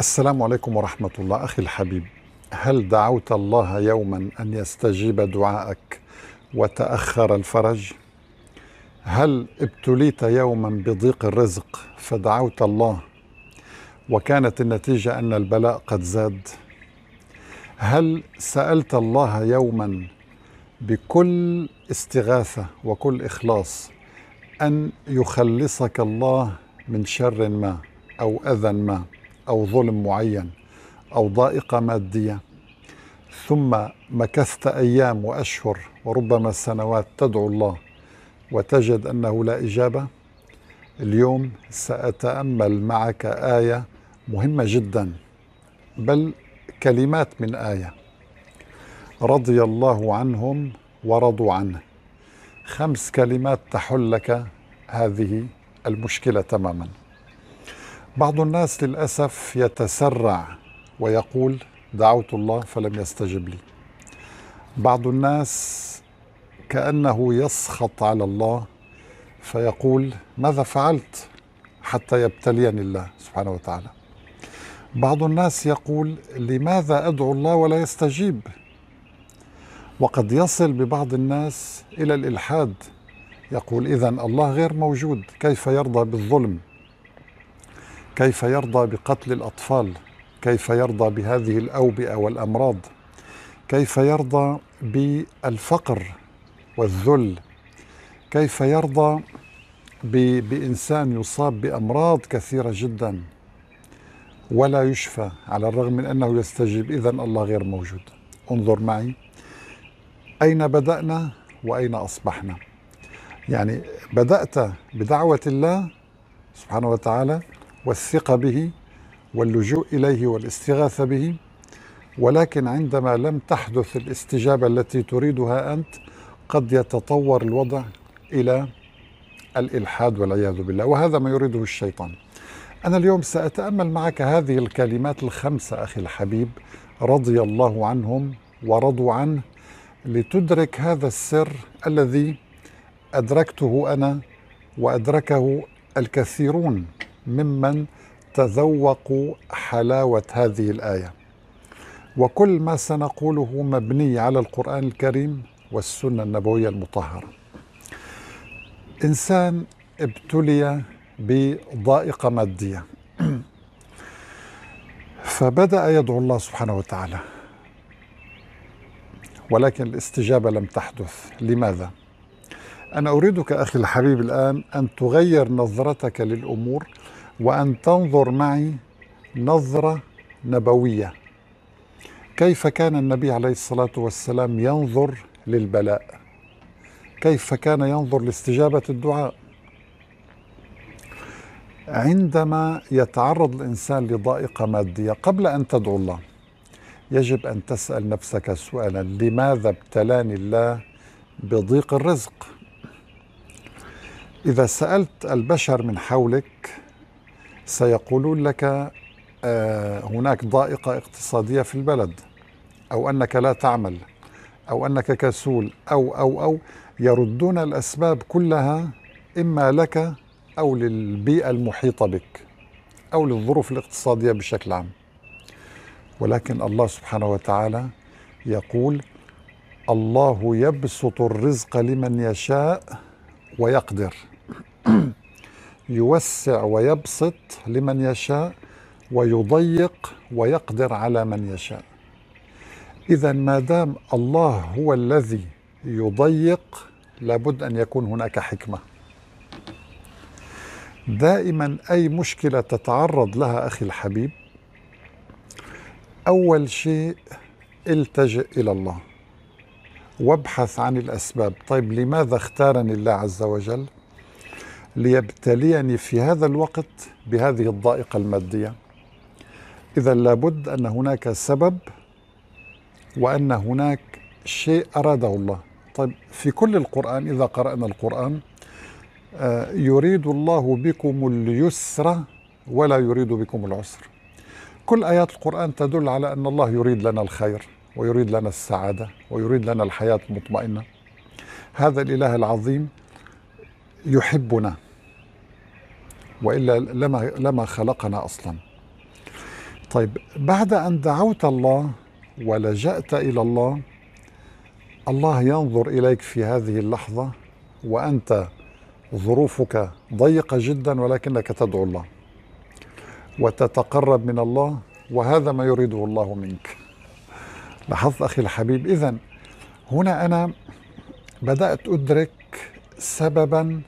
السلام عليكم ورحمة الله أخي الحبيب هل دعوت الله يوما أن يستجيب دعائك وتأخر الفرج؟ هل ابتليت يوما بضيق الرزق فدعوت الله وكانت النتيجة أن البلاء قد زاد؟ هل سألت الله يوما بكل استغاثة وكل إخلاص أن يخلصك الله من شر ما أو أذى ما؟ أو ظلم معين أو ضائقة مادية. ثم مكثت أيام وأشهر وربما سنوات تدعو الله وتجد أنه لا إجابة. اليوم سأتأمل معك آية مهمة جدا بل كلمات من آية. رضي الله عنهم ورضوا عنه. خمس كلمات تحل لك هذه المشكلة تماما. بعض الناس للأسف يتسرع ويقول دعوت الله فلم يستجب لي. بعض الناس كأنه يسخط على الله فيقول ماذا فعلت حتى يبتليني الله سبحانه وتعالى. بعض الناس يقول لماذا أدعو الله ولا يستجيب؟ وقد يصل ببعض الناس إلى الإلحاد يقول اذا الله غير موجود كيف يرضى بالظلم؟ كيف يرضى بقتل الأطفال؟ كيف يرضى بهذه الأوبئة والأمراض؟ كيف يرضى بالفقر والذل؟ كيف يرضى بإنسان يصاب بأمراض كثيرة جدا؟ ولا يشفى على الرغم من أنه يستجيب. اذا الله غير موجود. انظر معي. أين بدأنا وأين أصبحنا؟ يعني بدأت بدعوة الله سبحانه وتعالى والثقة به واللجوء إليه والاستغاثة به. ولكن عندما لم تحدث الاستجابة التي تريدها أنت قد يتطور الوضع إلى الإلحاد والعياذ بالله. وهذا ما يريده الشيطان. أنا اليوم سأتأمل معك هذه الكلمات الخمسة أخي الحبيب رضي الله عنهم ورضوا عنه لتدرك هذا السر الذي أدركته أنا وأدركه الكثيرون ممن تذوقوا حلاوة هذه الآية. وكل ما سنقوله مبني على القرآن الكريم والسنة النبوية المطهرة. إنسان ابتلي بضائقة مادية. فبدأ يدعو الله سبحانه وتعالى. ولكن الاستجابة لم تحدث. لماذا؟ أنا أريدك أخي الحبيب الآن أن تغير نظرتك للأمور وأن تنظر معي نظرة نبوية. كيف كان النبي عليه الصلاة والسلام ينظر للبلاء؟ كيف كان ينظر لاستجابة الدعاء؟ عندما يتعرض الإنسان لضائقة مادية قبل أن تدعو الله يجب أن تسأل نفسك سؤالا لماذا ابتلاني الله بضيق الرزق؟ إذا سألت البشر من حولك سيقولون لك آه، هناك ضائقة اقتصادية في البلد أو أنك لا تعمل أو أنك كسول أو أو أو يردون الأسباب كلها إما لك أو للبيئة المحيطة بك أو للظروف الاقتصادية بشكل عام. ولكن الله سبحانه وتعالى يقول الله يبسط الرزق لمن يشاء ويقدر. يوسع ويبسط لمن يشاء ويضيق ويقدر على من يشاء. اذا ما دام الله هو الذي يضيق لابد أن يكون هناك حكمة. دائما أي مشكلة تتعرض لها أخي الحبيب أول شيء التجئ إلى الله. وابحث عن الأسباب. طيب لماذا اختارني الله عز وجل؟ ليبتليني في هذا الوقت بهذه الضائقة المادية. إذا لابد أن هناك سبب وأن هناك شيء أراده الله. طيب في كل القرآن إذا قرأنا القرآن آه، يريد الله بكم اليسر ولا يريد بكم العسر. كل آيات القرآن تدل على أن الله يريد لنا الخير ويريد لنا السعادة ويريد لنا الحياة المطمئنة. هذا الإله العظيم يحبنا. وإلا لما لما خلقنا أصلا. طيب بعد أن دعوت الله ولجأت إلى الله الله ينظر إليك في هذه اللحظة وأنت ظروفك ضيقة جدا ولكنك تدعو الله وتتقرب من الله وهذا ما يريده الله منك. لاحظت أخي الحبيب اذا هنا أنا بدأت أدرك سببا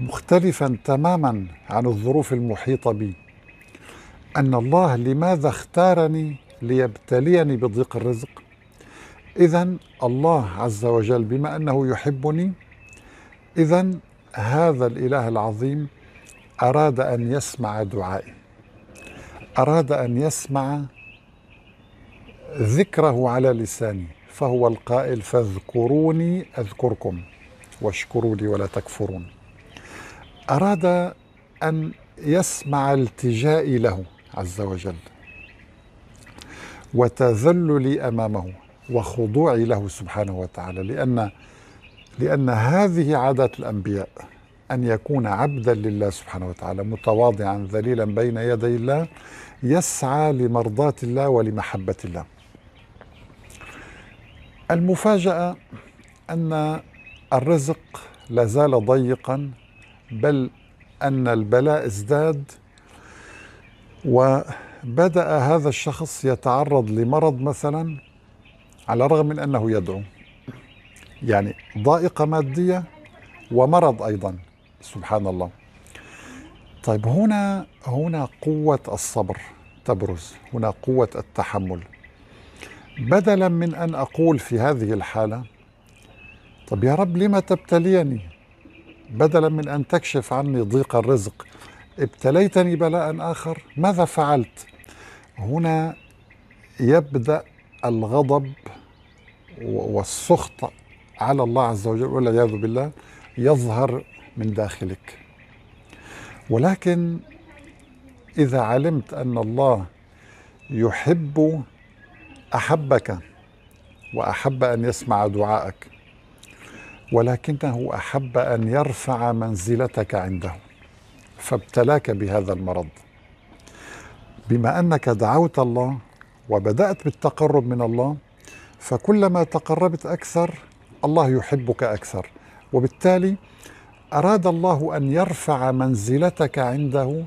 مختلفا تماما عن الظروف المحيطة بي. أن الله لماذا اختارني ليبتليني بضيق الرزق؟ اذا الله عز وجل بما أنه يحبني اذا هذا الإله العظيم أراد أن يسمع دعائي. أراد أن يسمع ذكره على لساني فهو القائل فاذكروني أذكركم. واشكروا لي ولا تكفرون. أراد أن يسمع التجائي له عز وجل وتذللي أمامه وخضوعي له سبحانه وتعالى لأن لأن هذه عادات الأنبياء أن يكون عبدا لله سبحانه وتعالى متواضعا ذليلا بين يدي الله يسعى لمرضاة الله ولمحبة الله. المفاجأة أن الرزق لا زال ضيقا بل أن البلاء ازداد. وبدأ هذا الشخص يتعرض لمرض مثلا على الرغم من أنه يدعو. يعني ضائقة مادية ومرض أيضا سبحان الله. طيب هنا هنا قوة الصبر تبرز هنا قوة التحمل. بدلا من أن أقول في هذه الحالة طب يا رب لما تبتليني بدلا من أن تكشف عني ضيق الرزق ابتليتني بلاء آخر ماذا فعلت؟ هنا يبدأ الغضب والسخط على الله عز وجل والعياذ بالله يظهر من داخلك. ولكن إذا علمت أن الله يحب أحبك وأحب أن يسمع دعاءك ولكنه أحب أن يرفع منزلتك عنده فابتلاك بهذا المرض. بما أنك دعوت الله وبدأت بالتقرب من الله فكلما تقربت أكثر الله يحبك أكثر. وبالتالي أراد الله أن يرفع منزلتك عنده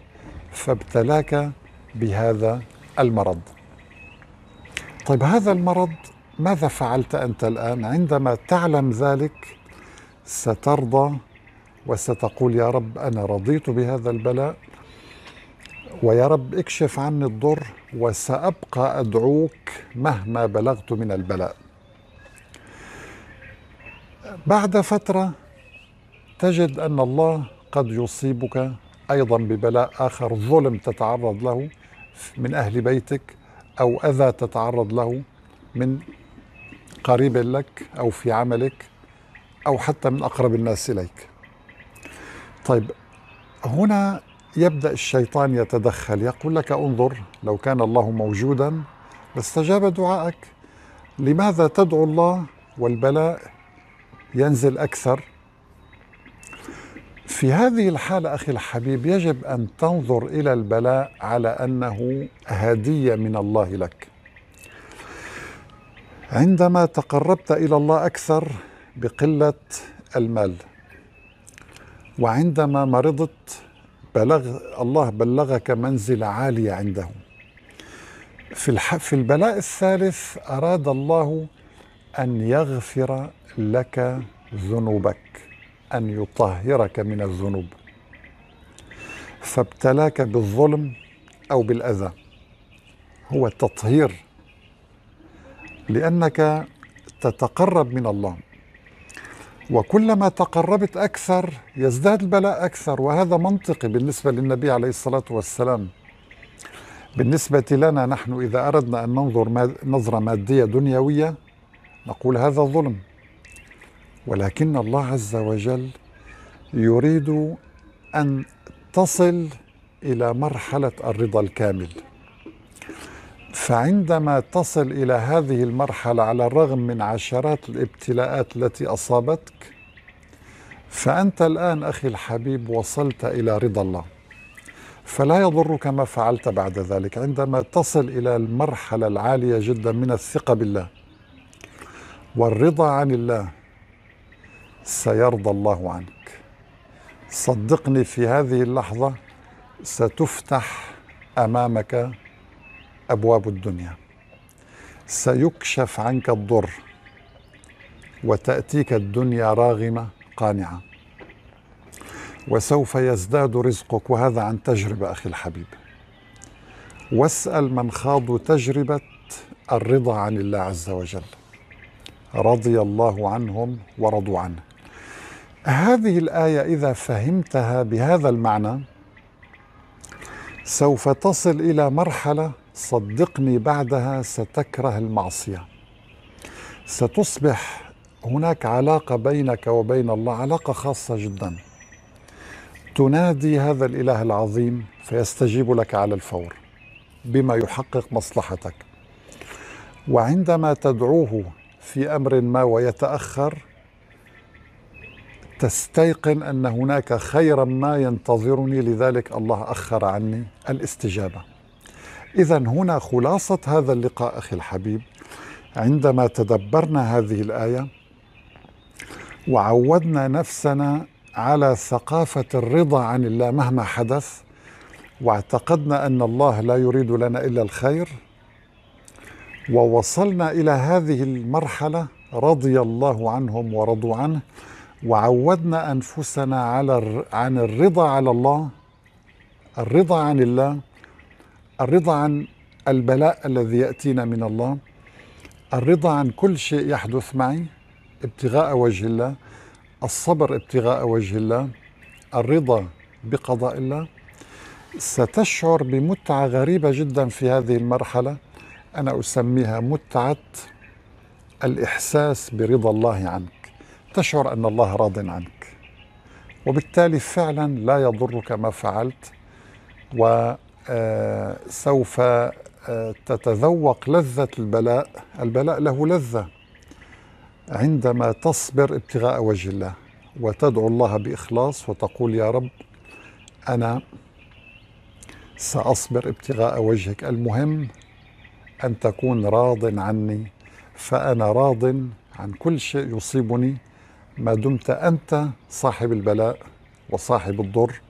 فابتلاك بهذا المرض. طيب هذا المرض ماذا فعلت أنت الآن؟ عندما تعلم ذلك سترضى وستقول يا رب أنا رضيت بهذا البلاء ويا رب اكشف عني الضر وسأبقى أدعوك مهما بلغت من البلاء. بعد فترة تجد أن الله قد يصيبك أيضا ببلاء آخر ظلم تتعرض له من أهل بيتك أو أذى تتعرض له من قريب لك أو في عملك. أو حتى من أقرب الناس إليك. طيب هنا يبدأ الشيطان يتدخل يقول لك انظر لو كان الله موجودا لاستجاب دعائك. لماذا تدعو الله والبلاء ينزل أكثر؟ في هذه الحالة أخي الحبيب يجب أن تنظر إلى البلاء على أنه هدية من الله لك. عندما تقربت إلى الله أكثر بقلة المال. وعندما مرضت بلغ الله بلغك منزلة عالية عنده. في في البلاء الثالث أراد الله أن يغفر لك ذنوبك أن يطهرك من الذنوب. فابتلاك بالظلم أو بالأذى. هو التطهير لأنك تتقرب من الله. وكلما تقربت أكثر يزداد البلاء أكثر. وهذا منطقي بالنسبة للنبي عليه الصلاة والسلام. بالنسبة لنا نحن إذا أردنا أن ننظر نظرة مادية دنيوية نقول هذا ظلم. ولكن الله عز وجل يريد أن تصل إلى مرحلة الرضا الكامل. فعندما تصل إلى هذه المرحلة على الرغم من عشرات الابتلاءات التي أصابتك فأنت الآن أخي الحبيب وصلت إلى رضا الله. فلا يضرك ما فعلت بعد ذلك. عندما تصل إلى المرحلة العالية جدا من الثقة بالله والرضا عن الله سيرضى الله عنك. صدقني في هذه اللحظة ستفتح أمامك أبواب الدنيا. سيكشف عنك الضر وتأتيك الدنيا راغمة قانعة. وسوف يزداد رزقك وهذا عن تجربة أخي الحبيب. واسأل من خاضوا تجربة الرضا عن الله عز وجل. رضي الله عنهم ورضوا عنه. هذه الآية إذا فهمتها بهذا المعنى سوف تصل إلى مرحلة صدقني بعدها ستكره المعصية. ستصبح هناك علاقة بينك وبين الله علاقة خاصة جدا. تنادي هذا الإله العظيم فيستجيب لك على الفور بما يحقق مصلحتك. وعندما تدعوه في أمر ما ويتأخر تستيقن أن هناك خيرا ما ينتظرني لذلك الله أخر عني الاستجابة. اذا هنا خلاصة هذا اللقاء أخي الحبيب. عندما تدبرنا هذه الآية وعودنا نفسنا على ثقافة الرضا عن الله مهما حدث واعتقدنا أن الله لا يريد لنا إلا الخير ووصلنا إلى هذه المرحلة رضي الله عنهم ورضوا عنه وعودنا أنفسنا على عن الرضا على الله الرضا عن الله الرضا عن البلاء الذي يأتينا من الله الرضا عن كل شيء يحدث معي ابتغاء وجه الله الصبر ابتغاء وجه الله الرضا بقضاء الله. ستشعر بمتعة غريبة جدا في هذه المرحلة أنا أسميها متعة الإحساس برضا الله عنك. تشعر أن الله راض عنك. وبالتالي فعلا لا يضرك ما فعلت وسوف آه، آه، تتذوق لذة البلاء. البلاء له لذة عندما تصبر ابتغاء وجه الله وتدعو الله بإخلاص وتقول يا رب أنا سأصبر ابتغاء وجهك. المهم أن تكون راض عني فأنا راض عن كل شيء يصيبني. ما دمت أنت صاحب البلاء وصاحب الضر.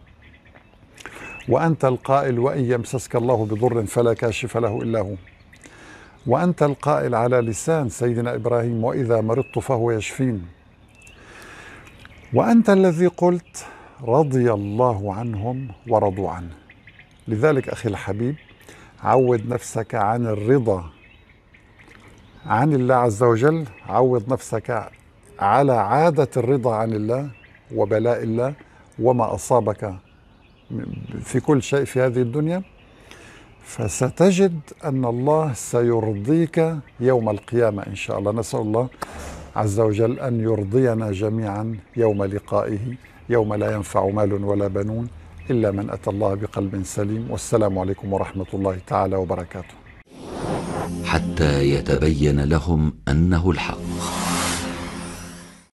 وأنت القائل وإن يمسسك الله بضر فلا كاشف له إلا هو. وأنت القائل على لسان سيدنا إبراهيم وإذا مرضت فهو يشفين. وأنت الذي قلت رضي الله عنهم ورضوا عنه. لذلك أخي الحبيب عود نفسك عن الرضا. عن الله عز وجل عود نفسك على عادة الرضا عن الله وبلاء الله وما أصابك في كل شيء في هذه الدنيا فستجد أن الله سيرضيك يوم القيامة إن شاء الله. نسأل الله عز وجل أن يرضينا جميعا يوم لقائه يوم لا ينفع مال ولا بنون إلا من أتى الله بقلب سليم. والسلام عليكم ورحمة الله تعالى وبركاته. حتى يتبين لهم أنه الحق.